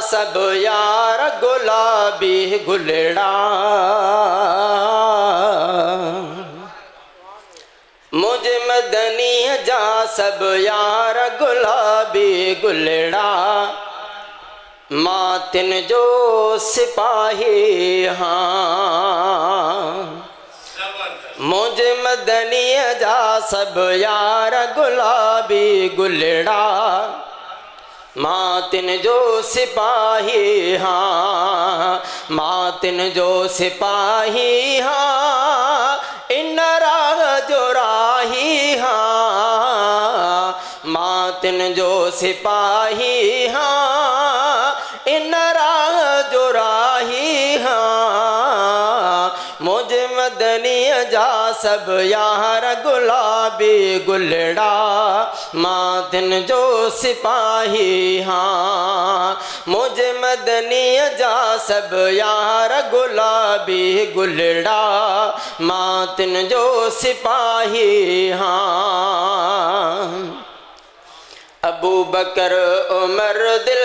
सब यार गुलाबी गुलड़ा। मुझ मदनी जा सब यार गुलाबी गुलड़ा। मातिन जो सिपाही हाँ। मदनी जा सब यार गुलाबी गुलड़ा मातिन जो सिपाही हाँ मातिन जो सिपाही हाँ इन राह जो राही हाँ मातिन जो सिपाही हाँ इन राह जो राही हाँ मुझ मदनी जा सब यार गुलाबी गुलड़ा मातिन जो सिपाही हाँ। मुझ मदनी जा सब यार गुलाबी गुलड़ा मातिन जो सिपाही हाँ। अबू बकर उमर दिल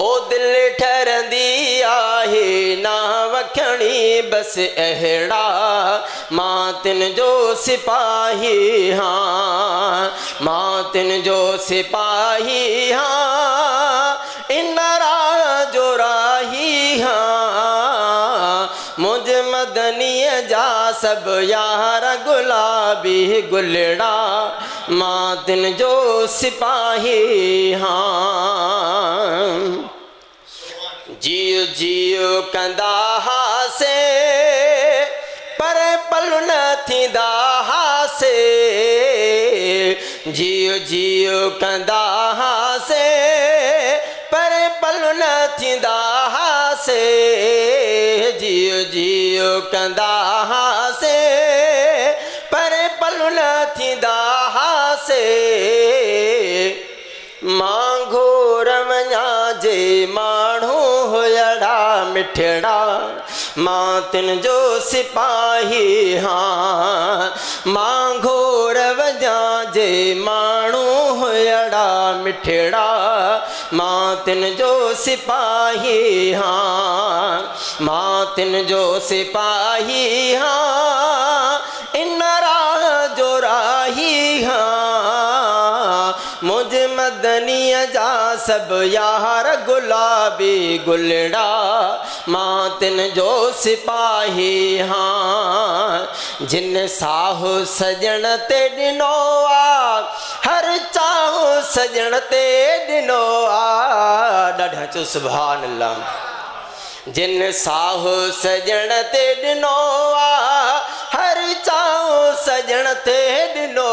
ओ दिल ठरंदी आहे ना वखणी बस अहिड़ा मातिन जो सिपाही हाँ मातिन जो सिपाही हाँ इन जो राही हाँ मुझ मदनी जा सब यार गुलाबी गुलड़ा मातिन जो सिपाही हाँ। जियो जियो कंदा से पर पल न थींदा से जियो जियो कंदा से पर पल न थींदा से जियो जियो कंदा से से। माँ घोर वञा जे माण्हू हुयड़ा मिठड़ा। मातिन जो सिपाही हाँ। माँ घोर वञा जे माण्हू हुयड़ा मिठड़ा। मातिन जो सिपाही हाँ। मातिन जो सिपाही हाँ। सब यार गुलाबी गुलड़ा, मातिन जो सिपाही हाँ जिन साहु सजण ते ॾिनो आ, हर चाहु सजण ते ॾिनो आ। ॾाढा चो सुभान अल्लाह जिन साहु सजण ते ॾिनो आ, हर चाहु सजण ते ॾिनो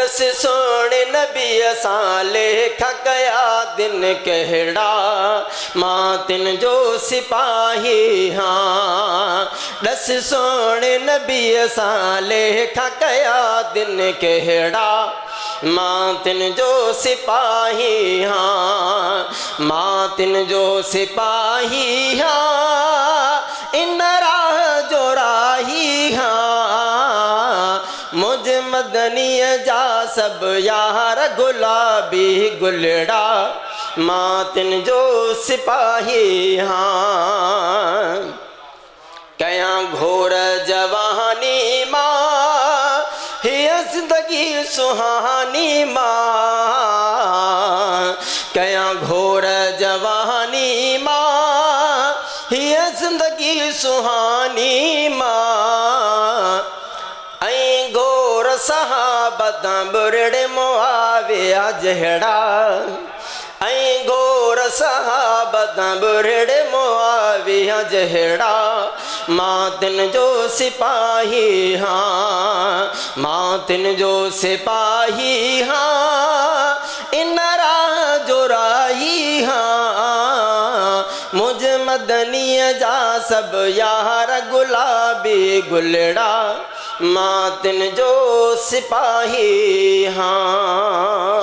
ओडस सोणे नबी सां लेख कया, दिन कहिड़ा, माँ तिन जो सिपाही हाँ। दस सोणे नबीअ सां लेख कया, दिन कहिड़ा, माँ तिन जो सिपाही हाँ। माँ तिन जो सिपाही हाँ इन राह जो राही हाँ। मुझ मदनीअ जा सब यार गुलाबी गुलड़ा, मातिन जो सिपाही हाँ। कया घोर जवानी माँ ज़िंदगी सुहानी माँ। कया घोर जवानी माँ ज़िंदगी सुहानी माँ। सहाबत बुरड़े मुआविया जहिड़ा ऐं घोर सहाबत बुरड़े मुआविया जहिड़ा मातिन जो सिपाही हाँ मातिन जो सिपाही हाँ इनरा जो राही हाँ। मुझ मदनीय जा सब यार गुलाबी गुलड़ा। मातिन जो सिपाही हाँ।